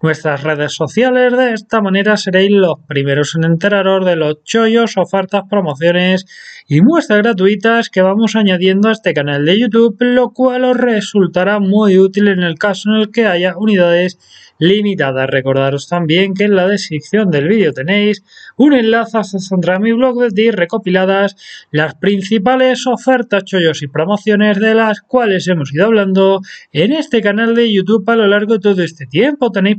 nuestras redes sociales. De esta manera seréis los primeros en enteraros de los chollos, ofertas, promociones y muestras gratuitas que vamos añadiendo a este canal de YouTube, lo cual os resultará muy útil en el caso en el que haya unidades limitadas. Recordaros también que en la descripción del vídeo tenéis un enlace a mi blog de recopiladas las principales ofertas, chollos y promociones de las cuales hemos ido hablando en este canal de YouTube a lo largo de todo este tiempo. Tenéis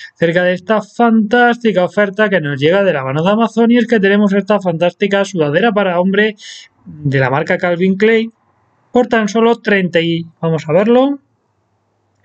acerca de esta fantástica oferta que nos llega de la mano de Amazon y es que tenemos esta fantástica sudadera para hombre de la marca Calvin Klein por tan solo 30 y vamos a verlo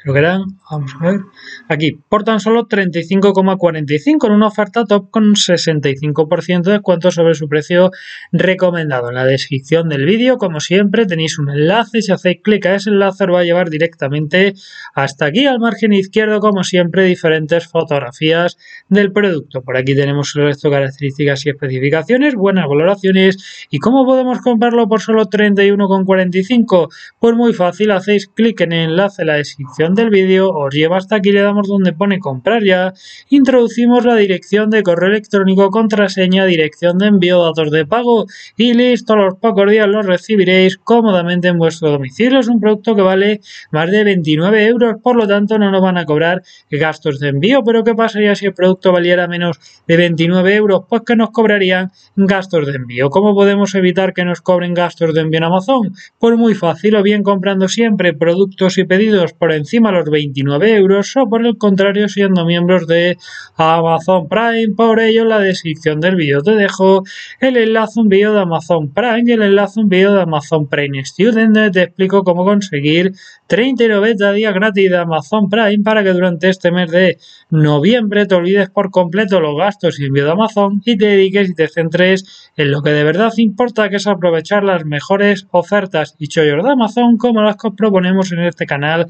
lo que eran, vamos a ver, aquí, por tan solo 35,45 en una oferta top con 65% de descuento sobre su precio recomendado. En la descripción del vídeo, como siempre, tenéis un enlace. Si hacéis clic a ese enlace, os va a llevar directamente hasta aquí, al margen izquierdo, como siempre, diferentes fotografías del producto. Por aquí tenemos el resto de características y especificaciones, buenas valoraciones. ¿Y cómo podemos comprarlo por solo 31,45? Pues muy fácil, hacéis clic en el enlace en la descripción del vídeo, os lleva hasta aquí, le damos donde pone comprar ya, introducimos la dirección de correo electrónico, contraseña, dirección de envío, datos de pago y listo, a los pocos días lo recibiréis cómodamente en vuestro domicilio. Es un producto que vale más de 29 euros, por lo tanto no nos van a cobrar gastos de envío, pero ¿qué pasaría si el producto valiera menos de 29 euros? Pues que nos cobrarían gastos de envío. ¿Cómo podemos evitar que nos cobren gastos de envío en Amazon? Pues muy fácil, o bien comprando siempre productos y pedidos por encima a los 29 euros o por el contrario siendo miembros de Amazon Prime. Por ello en la descripción del vídeo te dejo el enlace un vídeo de Amazon Prime y el enlace un vídeo de Amazon Prime Student donde te explico cómo conseguir 39 días gratis de Amazon Prime para que durante este mes de noviembre te olvides por completo los gastos y envío de Amazon y te dediques y te centres en lo que de verdad importa que es aprovechar las mejores ofertas y chollos de Amazon como las que os proponemos en este canal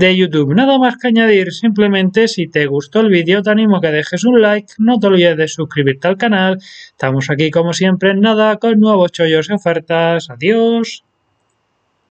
de YouTube. Nada más que añadir, simplemente si te gustó el vídeo te animo a que dejes un like, no te olvides de suscribirte al canal. Estamos aquí como siempre en nada con nuevos chollos y ofertas. Adiós.